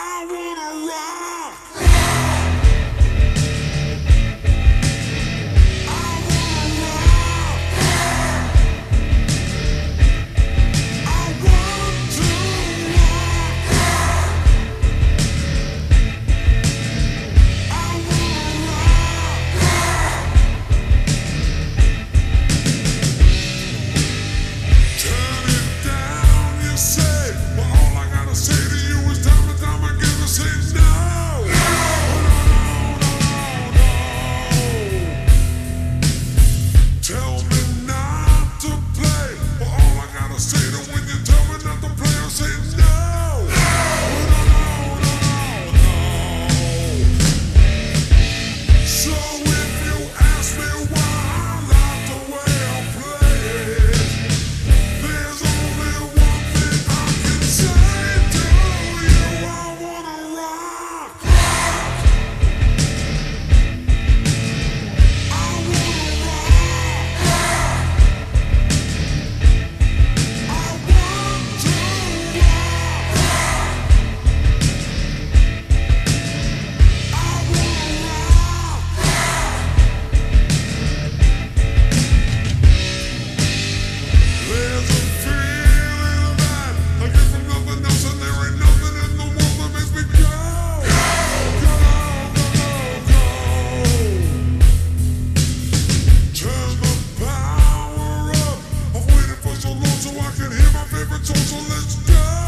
I wanna rock. I can hear my favorite tone, so let's go.